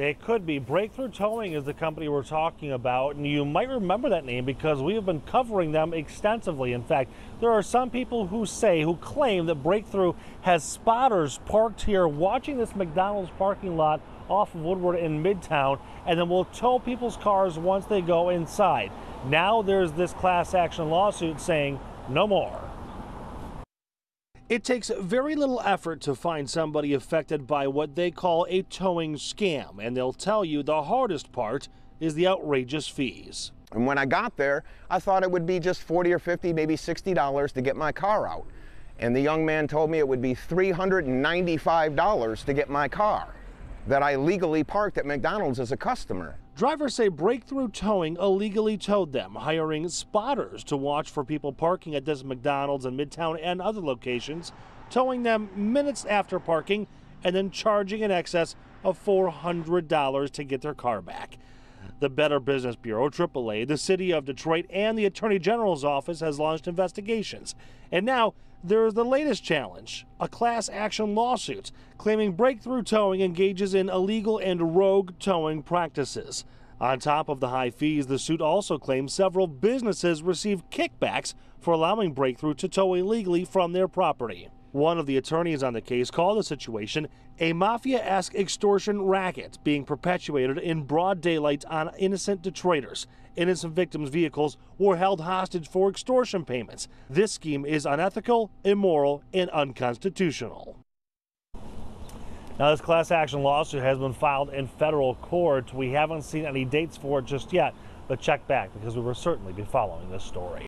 They could be. Breakthrough Towing is the company we're talking about, and you might remember that name because we have been covering them extensively. In fact, there are some people who say, who claim that Breakthrough has spotters parked here watching this McDonald's parking lot off of Woodward in Midtown, and then will tow people's cars once they go inside. Now there's this class action lawsuit saying no more. It takes very little effort to find somebody affected by what they call a towing scam, and they'll tell you the hardest part is the outrageous fees. And when I got there, I thought it would be just 40 or 50, maybe $60 to get my car out. And the young man told me it would be $395 to get my car that I legally parked at McDonald's as a customer. Drivers say Breakthrough Towing illegally towed them, hiring spotters to watch for people parking at this McDonald's in Midtown and other locations, towing them minutes after parking, and then charging in excess of $400 to get their car back. The Better Business Bureau, AAA, the City of Detroit, and the Attorney General's office has launched investigations. And now there's the latest challenge a class action lawsuit claiming Breakthrough Towing engages in illegal and rogue towing practices. On top of the high fees, the suit also claims several businesses received kickbacks for allowing Breakthrough to tow illegally from their property. One of the attorneys on the case called the situation a mafia esque extortion racket being perpetuated in broad daylight on innocent Detroiters. Innocent victims' vehicles were held hostage for extortion payments. This scheme is unethical, immoral, and unconstitutional. Now, this class action lawsuit has been filed in federal court. We haven't seen any dates for it just yet, but check back because we will certainly be following this story.